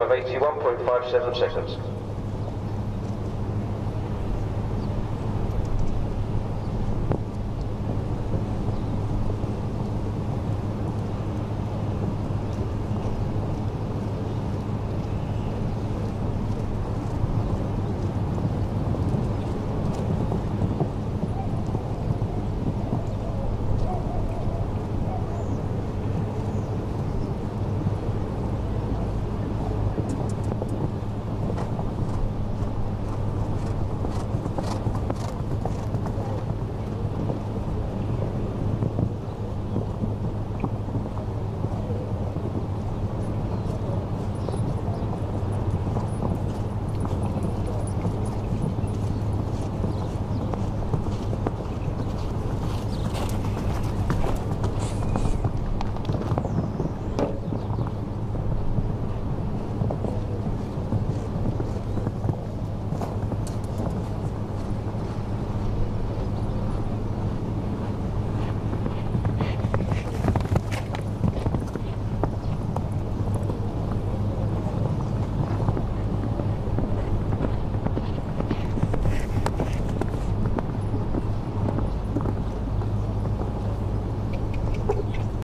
of 81.57 seconds.